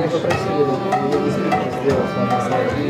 меня попросили сделать вам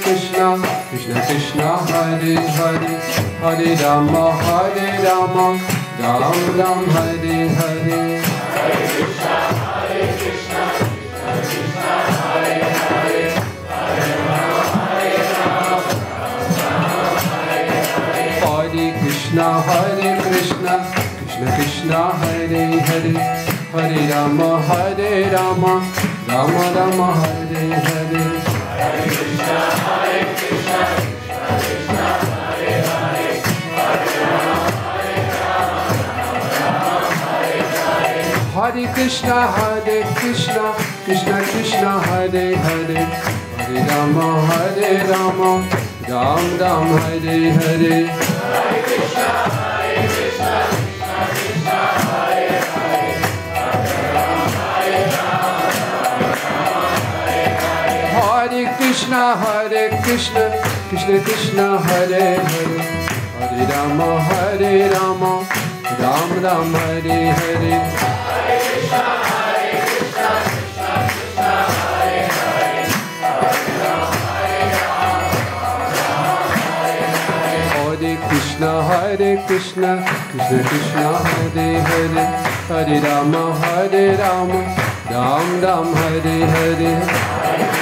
Krishna, Krishna Krishna, Hare Hare, Hare Rama, Hare Rama, Ram Ram, Hare Hare. Hare Krishna, Hare Krishna, Krishna Krishna, Hare Hare, Hare Rama, Hare Rama, Ram Hare Hare. Hare Krishna, Hare Krishna, Krishna Krishna, Hare Hare, Hare Rama Rama, Hare Hare. Hare Krishna, Hare Krishna, Krishna Krishna, Hare Hare, Hare Rama, Hare Rama, Ram Ram, Hare Hare. Krishna, Hare Krishna, Krishna Krishna, Hare Hare, Hare Rama, Hare Rama, Ram Ram, Hare Hare. Hare Krishna, Hare Krishna, Krishna Krishna, Hare Hare, Hare Rama, Hare Rama, Ram Ram, Hare Hare. Hare Krishna, Hare Krishna, Krishna Krishna, Hare Hare, Hare Ram, Hare Ram, Ram Ram, Hare Hare. Hare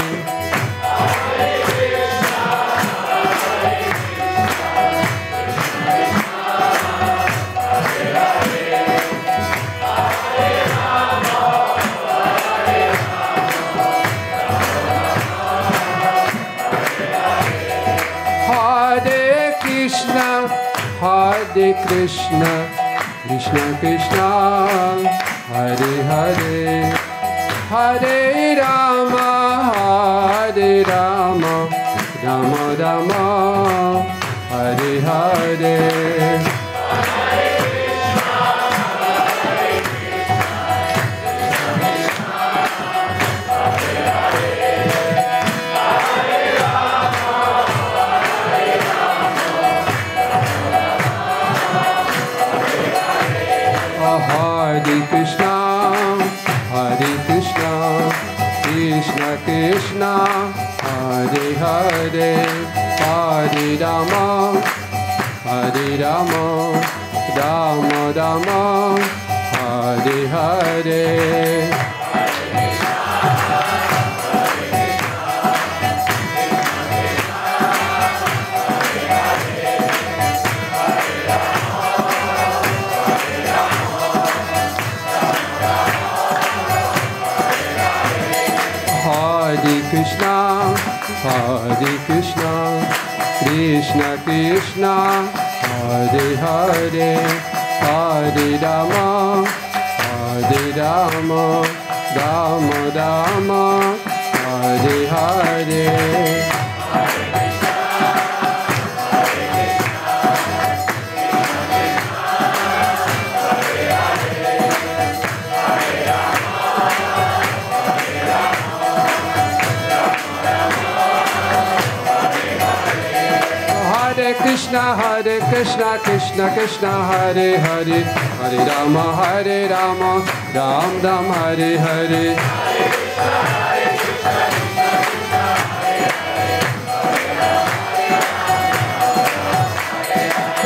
Hare Krishna, Krishna Krishna, Hare Hare, Hare Rama, Hare Rama, Rama Rama, Hare Hare. Krishna, Krishna Krishna, Hare Hare, Hare Rama, Hare Rama, Rama, Hare Hare. Hare Hare Krishna, Krishna Krishna, Hare Hare, Hare Rama, Hare Rama, Rama Rama, Hare Hare. Krishna, Hare Krishna, Krishna Krishna, Hare Hare, Hare Rama, Hare Rama, Ram Ram, Hare Hare.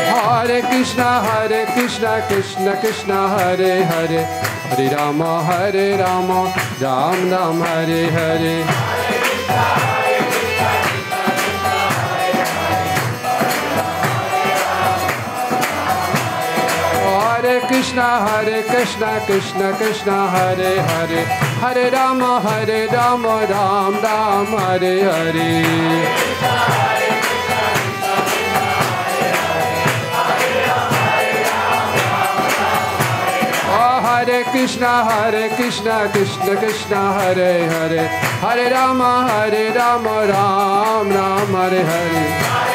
Hare Krishna, Hare Krishna, Krishna Krishna, Hare Hare, Hare Rama, Hare Rama, Ram Ram, Hare Hare. Hare Krishna, Hare Krishna, Krishna Krishna, Hare Hare, Hare Rama, Hare Rama, Ram Ram, Hare Hare. Oh, Hare Krishna, Hare Krishna, Krishna Krishna, Hare Hare, Hare Rama, Hare Rama, Ram Ram, Hare Hare.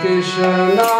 Krishna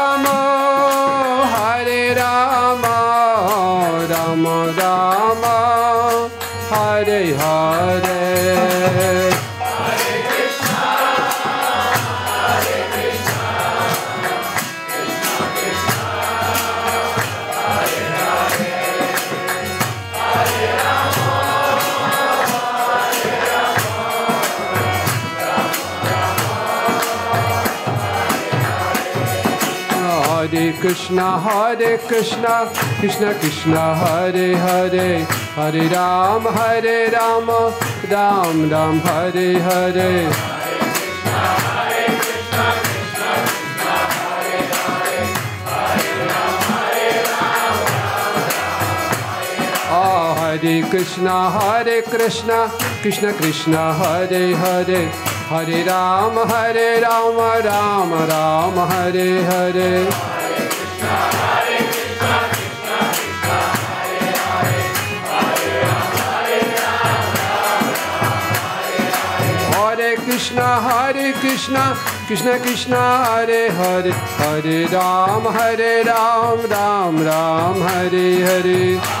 Krishna, Hare Krishna, Krishna Krishna, Hare Hare, Hare Ram, Hare Rama, Ram Ram, Hare Hare. Ah, Hare Krishna, Hare Krishna, Krishna Krishna, Hare Hare, Hare Ram, Hare Rama, Rama Rama, Hare. Hare Krishna, Hare Krishna, Krishna Krishna, Hare Hare, Hare Ram, Hare Ram, Ram Ram, Hare Hare.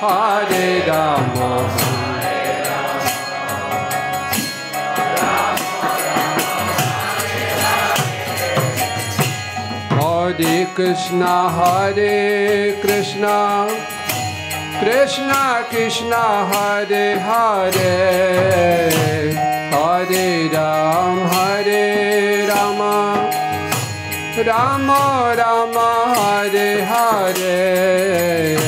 Hare Rama. Hare Krishna Hare Krishna. Krishna Krishna Hare Hare. Hare Ram Hare Rama. Rama Rama Hare Hare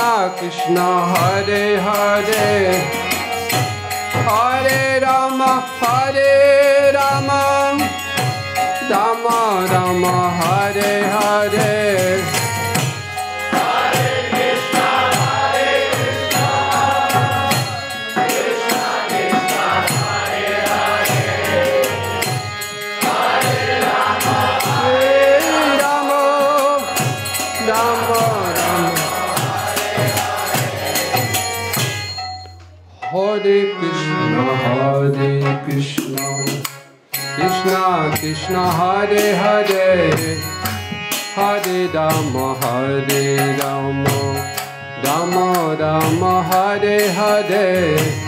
Krishna Hare Hare. Hare Ram Hare Ram. Ram Ram Hare Hare. Krishna Hare Hare. Hare Rama Hare Rama. Rama Rama Hare Hare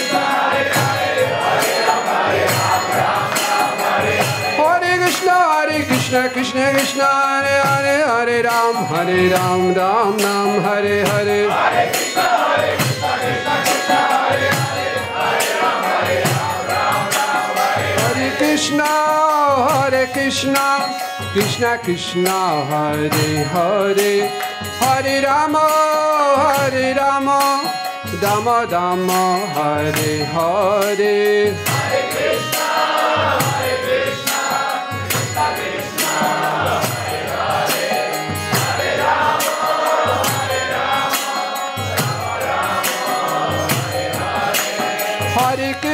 Krishna Krishna Krishna Hare Hare Hare Ram Hare Ram Ram Ram Hare Hare. Hare Krishna Hare Krishna Krishna Krishna Hare Hare Hare Rama Hare Rama Dama Dama Hare Hare. Hare Krishna,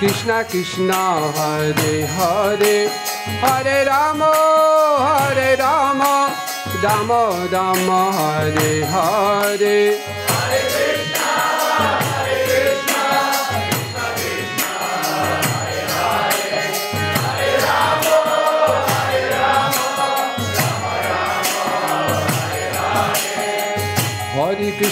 Krishna Krishna Hare Hare. Hare Ram Hare Ram. Ram Ram Hare Hare.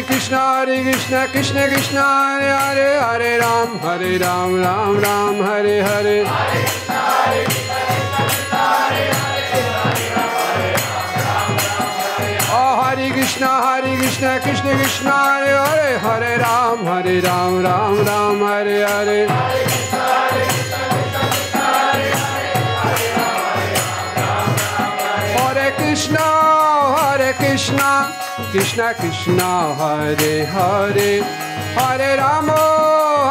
Hare Krishna, Hare Krishna, Krishna Krishna, Hare Hare, Hare Ram, Hare Ram, Ram Ram, Hare Hare. Oh, Hare Krishna, Hare Krishna, Krishna Krishna, Hare Hare, Hare Ram, Hare Ram, Ram Ram, Hare Hare. Hare Krishna, Hare Krishna, Krishna Krishna, Hare Hare, Hare Rama,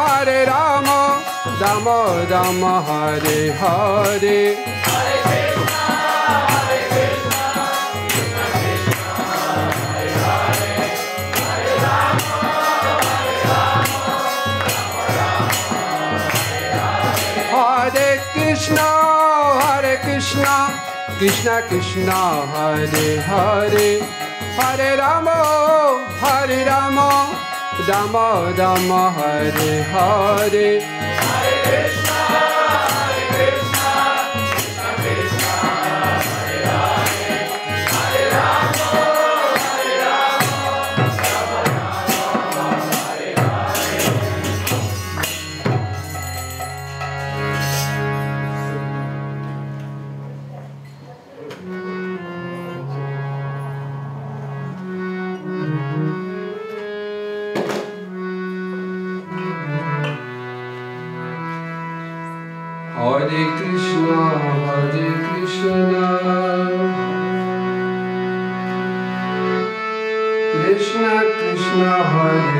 Hare Rama, Rama Rama, Hare Hare. Hare Krishna, Hare Krishna, Krishna Krishna, Hare Hare, Hare Rama, Hare Rama, Rama Rama, Hare Hare. Hare Hare Ram Hare Ram. Ram Ram Hare Hare. Hare Krishna, Hare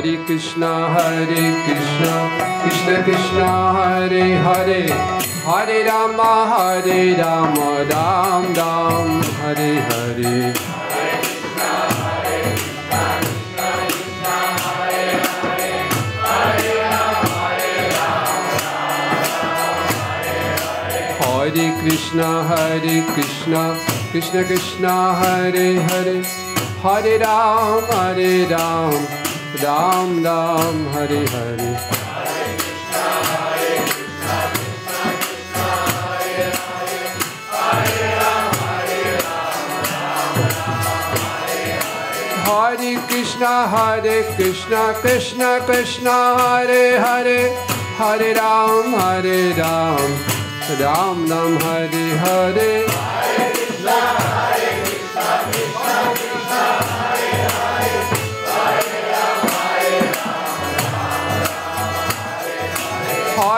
Hare Krishna, Hare Krishna, Krishna Krishna, Hare Hare, Hare Rama, Hare Rama, Ram Ram, Hare Hare. Hare Krishna, Hare Krishna, Krishna Krishna, Hare Hare, Hare Ram, Hare Ram, Ram Ram, Hare Hare. Hare Krishna, Hare Krishna, Krishna Krishna, Hare Hare, Hare Ram, Hare Ram, Ram Ram, Hare Hare. Hare Krishna, Hare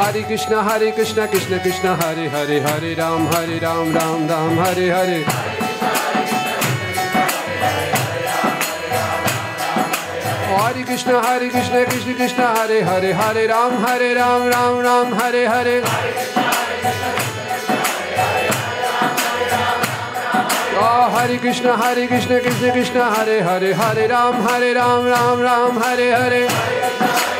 Hare Krishna, Hare Krishna, Krishna Krishna, Hare Hare, Hare Ram, Hare Ram, Ram Ram, Hare Hare. Oh, Hare Krishna, Hare Krishna, Krishna Krishna, Hare Hare, Hare Ram, Hare Ram, Ram Ram, Hare Hare. Hare Krishna, Hare Krishna, Krishna Krishna, Hare Hare, Hare Ram, Hare Ram, Ram Ram, Hare Hare. Hare Krishna,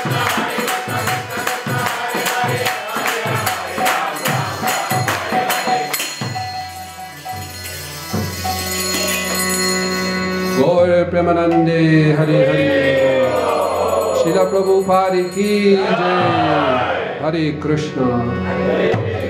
Gaur Premanande Hare Hare Srila Prabhupada Ki Jai Hare Krishna Hare Krishna